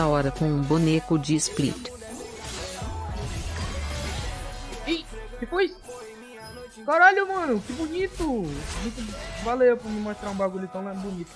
da hora com um boneco de split. E que foi? Caralho, mano, que bonito! Valeu por me mostrar um bagulho tão bonito.